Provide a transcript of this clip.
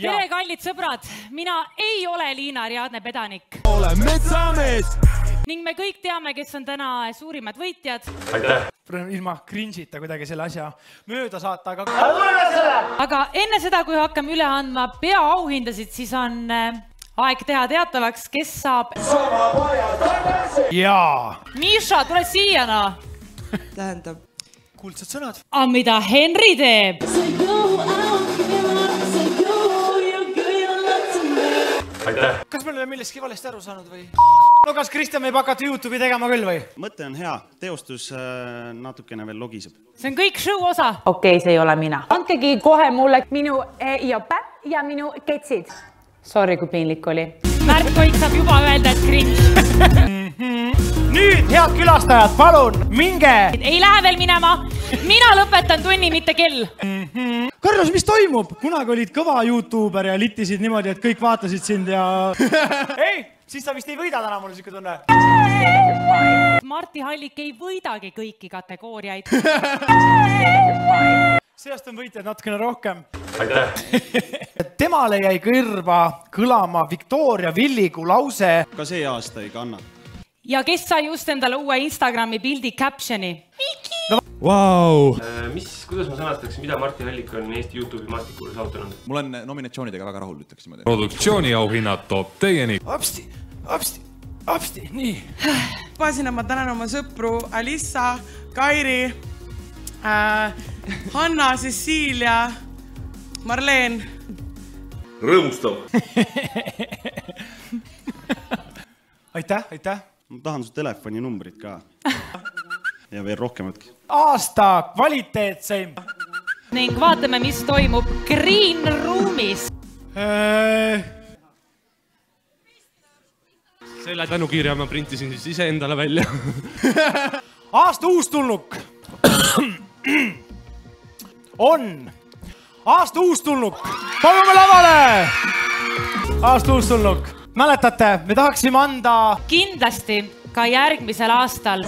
tere, kallid sõbrad, mina ei ole Liina Riadne Pedanik olen metsamees. ning me kõik teame, kes on täna suurimad võitjad. ilma cringe'ita kuidagi selle asja mööda saata, aga aga enne seda, kui hakkame üle andma peaauhindasid, siis on äh, aeg teha teatavaks, kes saab. jaa. Miša, tule siia noh. tähendab, kuldsed sõnad. aga mida Henri teeb? Kas me oleme millestki valesti aru saanud või? no kas Kristjan võib hakata Youtube'i tegema küll või? mõte on hea, teostus äh, natukene veel logiseb. see on kõik show osa. okei okay,, see ei ole mina. andkegi kohe mulle minu eh, jope ja minu ketsid. Sorry, kui piinlik oli. Märt Koik saab juba öelda, et cringe. Head külastajad, palun minge. ei lähe veel minema. mina lõpetan tunni, mitte kell. Carlos, mis toimub? kunagi olid kõva Youtuber ja littisid niimoodi, et kõik vaatasid sind ja. ei, siis sa vist ei võida täna, mul on siuke tunne. Marti Hallik ei võidagi kõiki kategooriaid. see aasta on võitjaid natukene rohkem. temale jäi kõrva kõlama Victoria Villigu lause. ka see aasta ei kanna. Ja kes sai just endale uue Instagrami pildi caption'i? Vau, Äh, mis, kuidas ma sõnastaksin, mida Martti Hallik on Eesti Youtube'i maastikul saavutanud? ma olen nominatsioonidega väga rahul, ütleks niimoodi. produktsiooniauhinnad toob teieni hopsti, hopsti, hopsti, nii. lubasina, ma tänan oma sõpru Alissa, Kairi äh,, Hanna, Cecilia, Marleen. rõõmustav. aitäh, aitäh. Ma tahan su telefoninumbrit ka. ja veel rohkematki. aasta kvaliteetseim. ning vaatame, mis toimub Green Room'is. selle tänukirja ma printisin siis iseendale välja. aasta uustulnuk on aasta uustulnuk, palume lavale. aasta uustulnuk, mäletate, me tahaksime anda kindlasti ka järgmisel aastal